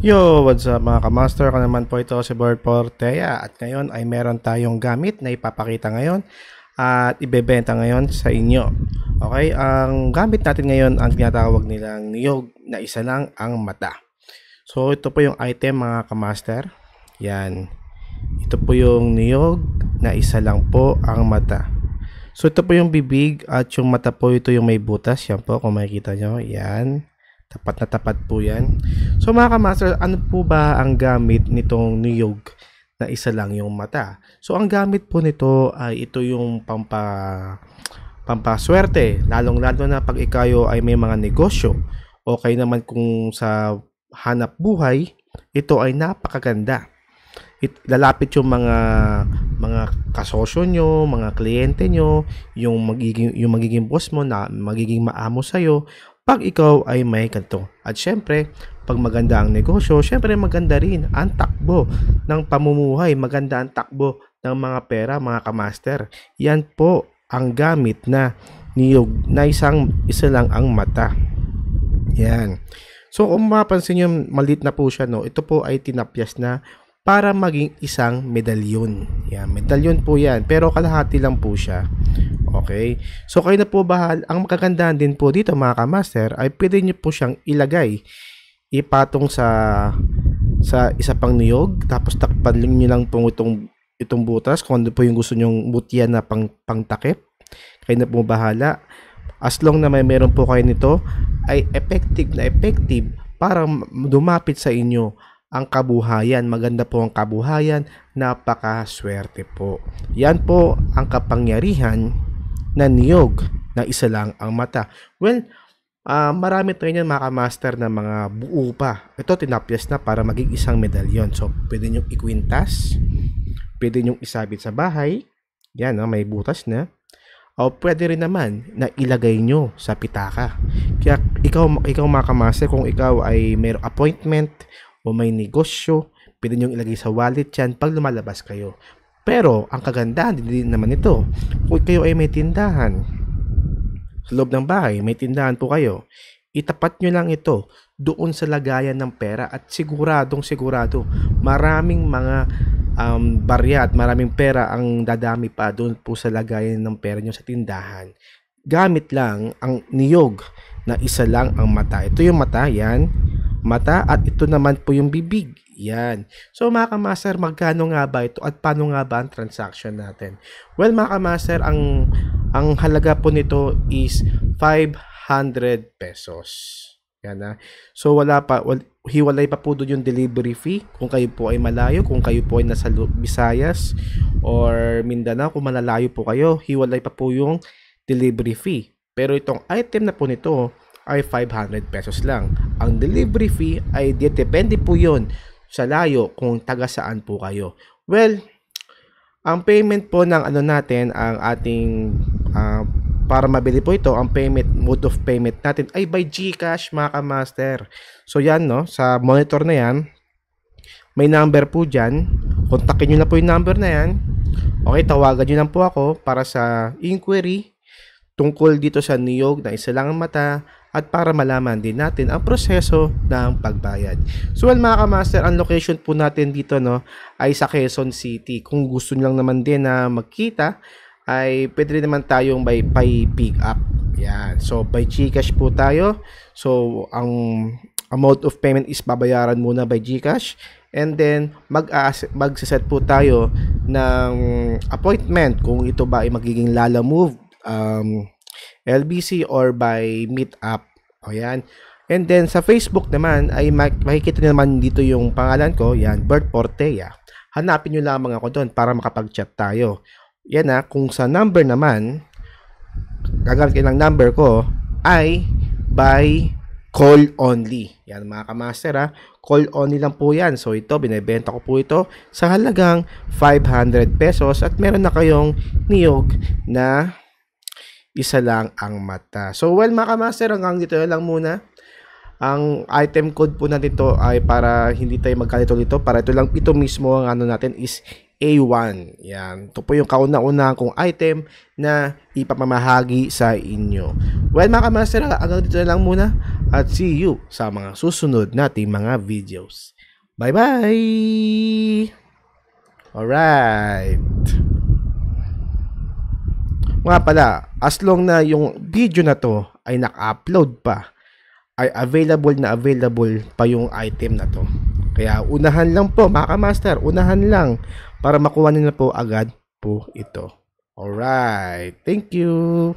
Yo, what's up mga kamaster? Ako naman po ito si Bert Portea at ngayon ay meron tayong gamit na ipapakita ngayon at ibebenta ngayon sa inyo. Okay, ang gamit natin ngayon ang tinatawag nilang niyog na isa lang ang mata. So ito po yung item mga kamaster. Yan. Ito po yung niyog na isa lang po ang mata. So ito po yung bibig at yung mata po ito yung may butas. Yan po kung makikita nyo. Yan. Tapat na tapat po yan. So mga kamaster, ano po ba ang gamit nitong niyog na isa lang yung mata? So ang gamit po nito ay ito yung pampa pampaswerte. Lalong lalo na pag ikayo ay may mga negosyo. Okay naman kung sa hanap buhay, ito ay napakaganda. It, lalapit yung mga mga kasosyo nyo, mga kliyente nyo, yung magiging yung magiging boss mo na magiging maamo sa iyo pag ikaw ay may kanto. At syempre, pag maganda ang negosyo, syempre maganda rin ang takbo ng pamumuhay, maganda ang takbo ng mga pera, mga kamaster. Yan po ang gamit na niyog na isang isa lang ang mata. Yan. So kung mapapansin nyo, malit na po siya, no? ito po ay tinapyas na para maging isang medalyon. Yan, medalyon po yan. Pero kalahati lang po siya. Okay? So, kayo na po bahal. Ang makagandahan din po dito mga kamaster ay pwede nyo po siyang ilagay. Ipatong sa sa isa pang niyog. Tapos takpan nyo lang po itong, itong butas. Kung ano po yung gusto nyong butya na pang, pang takip. Kayo na po bahala. As long na may meron po kayo nito, ay effective na effective para dumapit sa inyo ang kabuhayan. Maganda po ang kabuhayan. Napakaswerte po. Yan po ang kapangyarihan na niyog na isa lang ang mata. Well, uh, marami tayo yan mga master na mga buo pa. Ito tinapyas na para maging isang medalyon. So, pwede nyo ikwintas. Pwede nyo isabit sa bahay. Yan, no? may butas na. O pwede rin naman na ilagay nyo sa pitaka. Kaya ikaw, ikaw mga kamaster, kung ikaw ay may appointment o may negosyo, pwede nyo ilagay sa wallet yan pag lumalabas kayo. Pero, ang kagandahan din naman ito, kung kayo ay may tindahan, sa loob ng bahay, may tindahan po kayo, itapat nyo lang ito doon sa lagayan ng pera at siguradong sigurado, maraming mga um, barya at maraming pera ang dadami pa doon po sa lagayan ng pera nyo sa tindahan. Gamit lang ang niyog na isa lang ang mata. Ito yung mata, yan. Mata at ito naman po yung bibig. Yan. So mga kamaster, magkano nga ba ito at paano nga ba ang transaction natin? Well mga kamaster, ang, ang halaga po nito is 500 pesos. Yan na. So wala pa, wal, hiwalay pa po doon yung delivery fee kung kayo po ay malayo, kung kayo po ay nasa Visayas or Mindanao, kung malalayo po kayo, hiwalay pa po yung delivery fee. Pero itong item na po nito ay 500 pesos lang. Ang delivery fee ay depende po yon sa layo kung taga saan po kayo. Well, ang payment po ng ano natin, ang ating uh, para mabili po ito, ang payment mode of payment natin ay by GCash mga ka-master. So yan no, sa monitor na yan, may number po dyan. Kontakin nyo na po yung number na yan. Okay, tawagan nyo lang po ako para sa inquiry tungkol dito sa niyog na isa lang ang mata at para malaman din natin ang proseso ng pagbayad. So well mga kamaster, ang location po natin dito no ay sa Quezon City. Kung gusto niyo lang naman din na magkita ay pwede rin naman tayong by, by pick up. Yan. So by GCash po tayo. So ang amount of payment is babayaran muna by GCash and then mag magse-set po tayo ng appointment kung ito ba ay magiging Lala Move um, LBC or by Meetup. O yan. And then sa Facebook naman ay makikita naman dito yung pangalan ko, yan, Bert Portea. Hanapin nyo lamang ako doon para makapag-chat tayo. Yan na, kung sa number naman, gagamit ng number ko ay by call only. Yan mga kamaster ha. Call only lang po yan. So ito, binebenta ko po ito sa halagang 500 pesos at meron na kayong niyog na isa lang ang mata. So, well, mga kamaster, hanggang dito lang muna. Ang item code po natin to ay para hindi tayo magkalito dito. Para ito lang, ito mismo ang ano natin is A1. Yan. Ito po yung kauna-una kong item na ipapamahagi sa inyo. Well mga kamaster, hanggang dito lang muna at see you sa mga susunod nating mga videos. Bye-bye! Alright. Nga pala, as long na yung video na to ay naka-upload pa, ay available na available pa yung item na to. Kaya unahan lang po, mga master, unahan lang para makuha niyo na po agad po ito. Alright. Thank you.